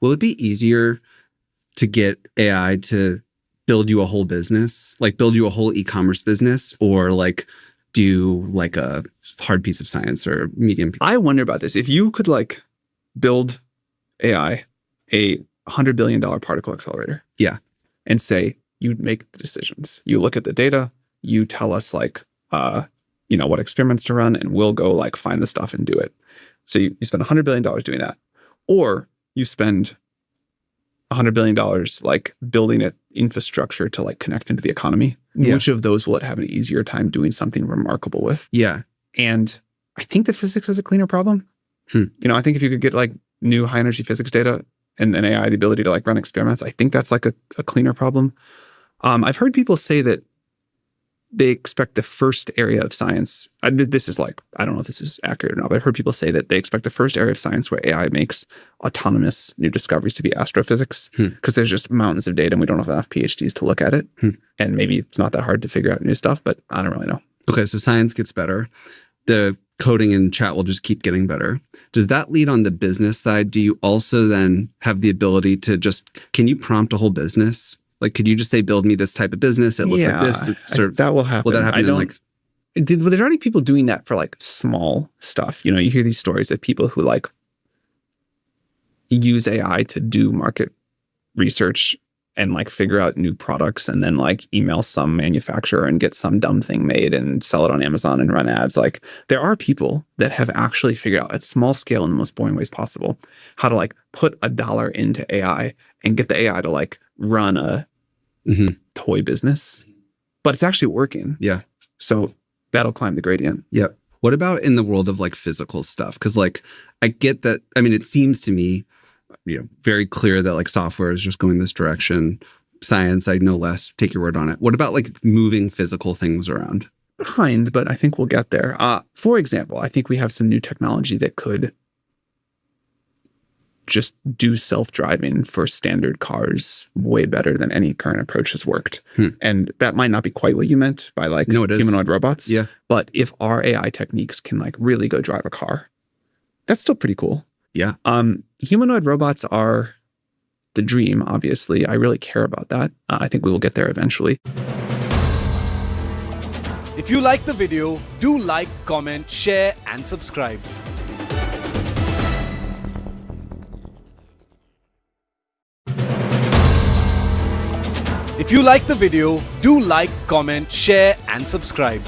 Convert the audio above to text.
will it be easier to get AI to build you a whole business, like build you a whole e-commerce business, or like do like a hard piece of science or medium? piece. I wonder about this. If you could like build AI, a hundred billion dollar particle accelerator, Yeah. and say you make the decisions, you look at the data, you tell us like, uh, you know, what experiments to run, and we'll go like find the stuff and do it. So you, you spend hundred billion dollars doing that, or you spend hundred billion dollars like building it infrastructure to like connect into the economy. Yeah. Which of those will it have an easier time doing something remarkable with? Yeah. And I think the physics is a cleaner problem. Hmm. You know, I think if you could get like new high energy physics data and then AI the ability to like run experiments, I think that's like a, a cleaner problem. Um, I've heard people say that they expect the first area of science. I, this is like I don't know if this is accurate or not, but I've heard people say that they expect the first area of science where AI makes autonomous new discoveries to be astrophysics Hmm. because there's just mountains of data and we don't have enough PhDs to look at it. Hmm. And maybe it's not that hard to figure out new stuff, but I don't really know. Okay, so science gets better. The coding and chat will just keep getting better. Does that lead on the business side? Do you also then have the ability to just can you prompt a whole business? Like, could you just say, "Build me this type of business"? It looks like this. It of, that will happen. will that happen I in don't, like did, well, there's already people doing that for like small stuff. You know, you hear these stories of people who like use AI to do market research and like figure out new products and then like email some manufacturer and get some dumb thing made and sell it on Amazon and run ads. Like there are people that have actually figured out at small scale in the most boring ways possible how to like put a dollar into AI and get the AI to like run a Mhm. toy business. But it's actually working. Yeah. So that'll climb the gradient. Yep. What about in the world of like physical stuff? Because like I get that. I mean, it seems to me, you know, very clear that like software is just going this direction. Science, I know less. Take your word on it. What about like moving physical things around? Behind, but I think we'll get there. Uh, for example, I think we have some new technology that could just do self-driving for standard cars way better than any current approach has worked. Hmm. And that might not be quite what you meant by like No, it is. humanoid robots. Yeah. But if our AI techniques can like really go drive a car, that's still pretty cool. Yeah. Um, humanoid robots are the dream, obviously. I really care about that. Uh, I think we will get there eventually. If you like the video, do like, comment, share and subscribe. If you like the video, do like, comment, share and subscribe.